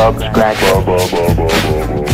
bub scratch.